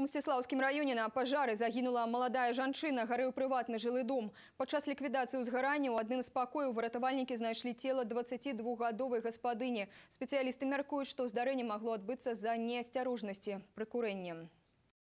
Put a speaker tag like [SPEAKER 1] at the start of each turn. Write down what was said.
[SPEAKER 1] У Мсціслаўскім раёне на пажары загінула маладая жанчына, гарэў прыватны жылы дом. Падчас ліквідацыі ўзгарання ў адным з пакояў выратавальнікі знайшлі цела 22гадовай гаспадыні. Спецыялісты мяркуюць, што здарэнне магло адбыцца з-за неасцярожнасці пры курэнні.